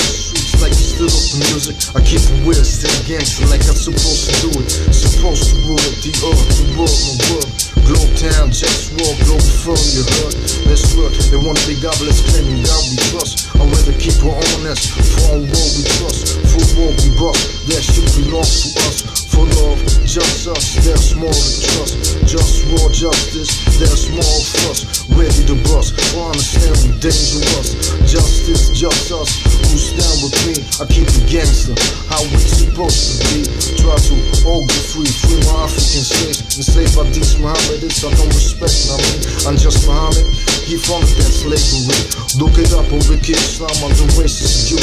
off the music. I keep it weird, still gangster like I'm supposed to do it. Supposed to rule the earth, the world, my world. Globe town, just walk, globe firm, you heard. Let's look, they wanna be godless, claiming God we trust. I'd rather keep her honest, for on world we trust. For war we bust, that shit belongs to us. For love, just us, there's more to trust. Just war, justice, there's more of us. Ready to bust, for understand dangerous. Justice, just us, who stand with me. I keep it gangster, how we supposed to be. Try to all be free, free my African slaves. Enslaved by these Mohammedists, I don't respect, I mean, I'm just Muhammad. He funded that slavery. Look it up on Wiki Islam, I'm the racist Jew.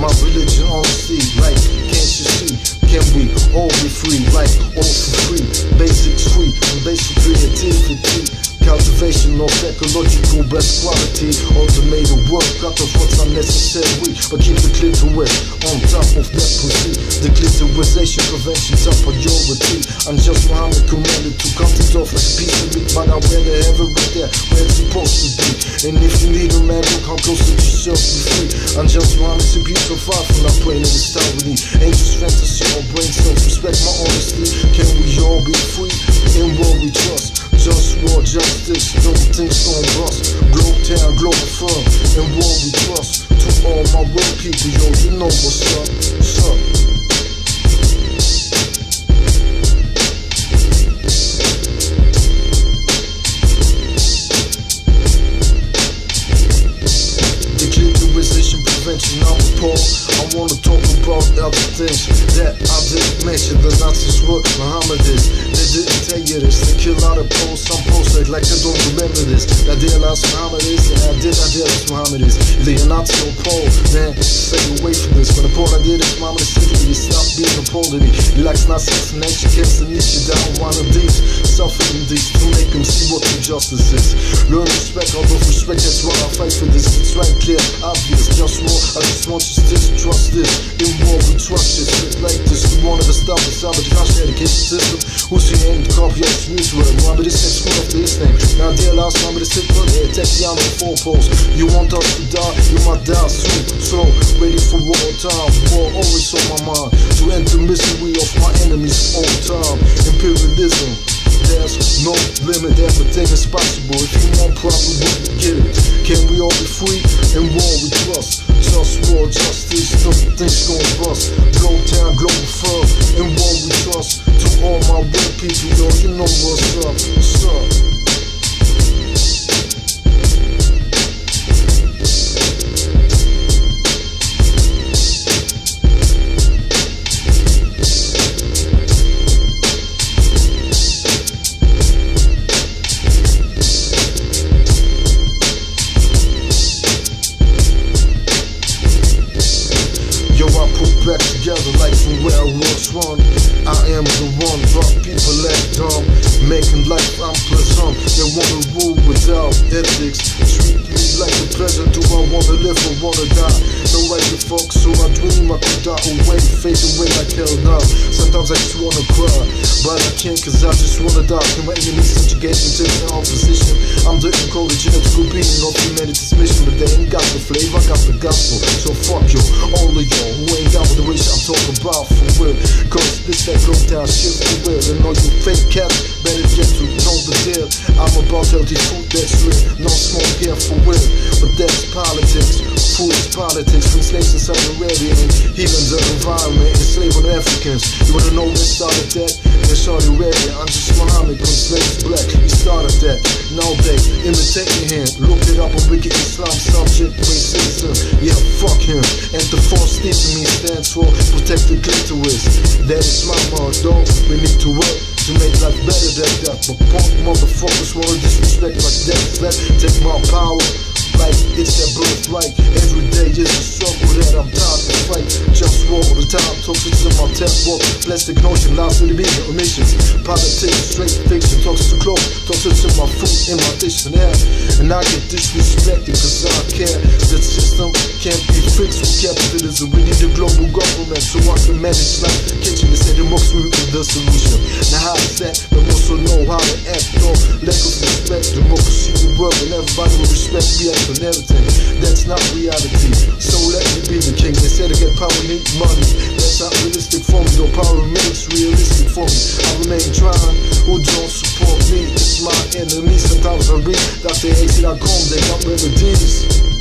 My religion honesty, like, can't you see? Can we all be free, like all for free? Basics free, and basic creativity. Cultivation of ecological best quality. Automated work, cut off what's unnecessary. But keep the clitoris on top of that pussy. The clitorisation prevention top priority. I'm just Muhammad commanded to cut it off like a piece of meat. But I rather have it right there where it's supposed to be. And if you need a man, look how close to yourself be free. I'm just Muhammad to be so far from not playing in the style with me. Angels fantasy or brain cells, respect my honesty. Can we all be free in what we trust? Just war, justice, no things gon' bust. Town, Globalfirm, and war we trust. To all my real people, yo, you know what's up, what's up. The prevention, I'm appalled. I wanna talk about other things that I didn't mention. The Nazis were Mohammedists. They didn't tell you this. They kill out of posts. Some posts act like they don't remember this. That they last Mohammedists, and I did, I did. Either you're Nazi or Pole, man, stay away from this. When the Pole I did is Mohammed City, you stop being a to me. He likes Nazi assassination, kills the niche down one of these. Suffering these to make them see what true justice is. Learn respect, although respect, that's why I fight for this. It's right clear, obvious, just more. I just want you to distrust this. We trust this. Like this, wanted to stop the system. Who's the of this news word? Remember this next school after this name. Now, dear last number, this hit for the four posts. You want us to die, you might die soon. So, ready for war time. War always on my mind. To end the misery of my enemies all time. Imperialism. There's no limit, everything is possible. If you want, can get it. Can we all be free and war we trust? Just war, justice, nothing's gonna bust. Glow town, global firm, back together like I was one. I am the one, rock people act dumb. Making life unpleasant. They wanna rule without ethics. Treat live or wanna die? Right to fuck, so I dream I could die away, fade away like hell now. Sometimes I just wanna cry, but I can't cause I just wanna die. Can my enemies subjugate me to their opposition? I'm the genetical being of humanity's mission, but they ain't got the flavor, I got the gospel. So fuck you, all of y'all who ain't got the wish I'm talking about for real. Cause this that go down shit for real. And all you fake cats better get to know the deal. I'm about healthy food that's real, no smoke here for real. But that's politics, food is politics. From slaves in Saudi Arabia and healing the environment, enslaving Africans. You wanna know where started that? In Saudi Arabia, I'm just Muhammad, when slaves black. He started that. Now they imitating him. Look it up on Wiki Islam subject racism. Yeah, fuck him. And the false steeping me stands for protect the clitoris. That is my motto. We need to work to make life better than that. But punk motherfuckers wanna disrespect my that. Let take my power. Like it's their birthright. Every day is a struggle that I'm tired to fight. Just war all the time, toxics in my walk. Plastic notion, lies to the media, omissions. Politics, straight fiction, toxic to clothes, toxic to my food in my dictionary. And I get disrespected cause I care. The system can't be fixed with capitalism. We need a global government so I can manage life. Kitchen is you must root the solution. Now how it's set, but also know how to act off. Lack and everybody will respect me and everything. That's not reality. So let me be the king. They say to get power need money. That's not realistic for me. Though power remains realistic for me. I remain trying. Who don't support me? It's my enemy. Sometimes I read Dr. AC.com. They got remedies.